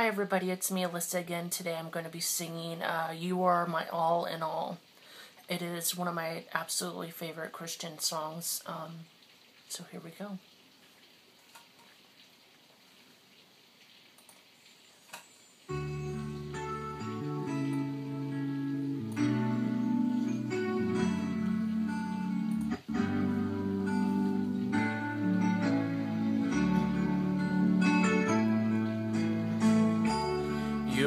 Hi everybody, it's me Alyssa again. Today I'm going to be singing uh, You Are My All in All. It is one of my absolutely favorite Christian songs. Um, so here we go.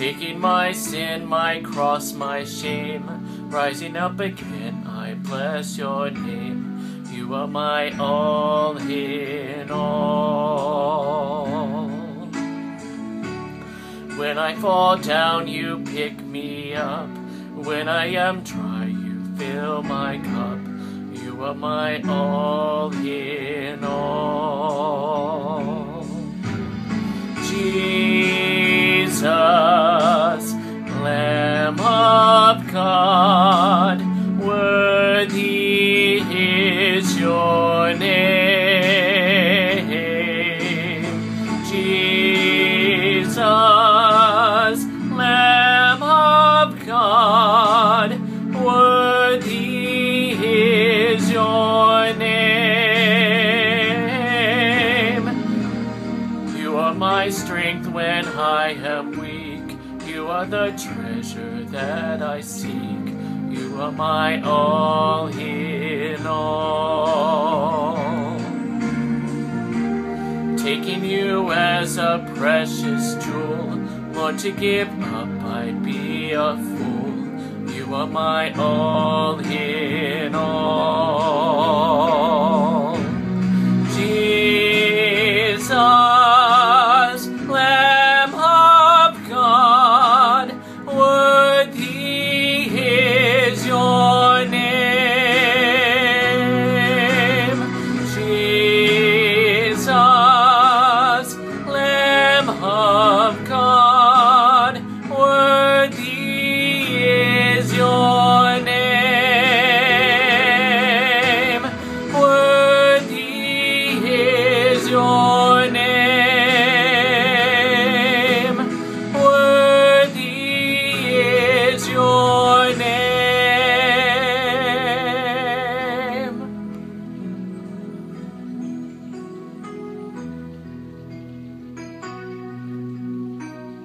Taking my sin, my cross, my shame, rising up again, I bless your name. You are my all in all. When I fall down, you pick me up. When I am dry, you fill my cup. You are my all in all. Jesus, God, worthy is your name. Jesus, Lamb of God, worthy is your name. You are my strength when I am weak. You are the treasure that I seek. You are my all in all. Taking you as a precious jewel, Lord, to give up I'd be a fool. You are my all in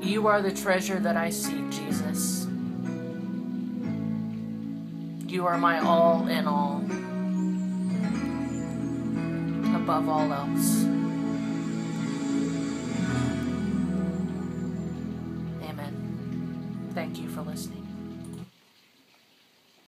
You are the treasure that I seek, Jesus. You are my all in all, above all else. Amen. Thank you for listening.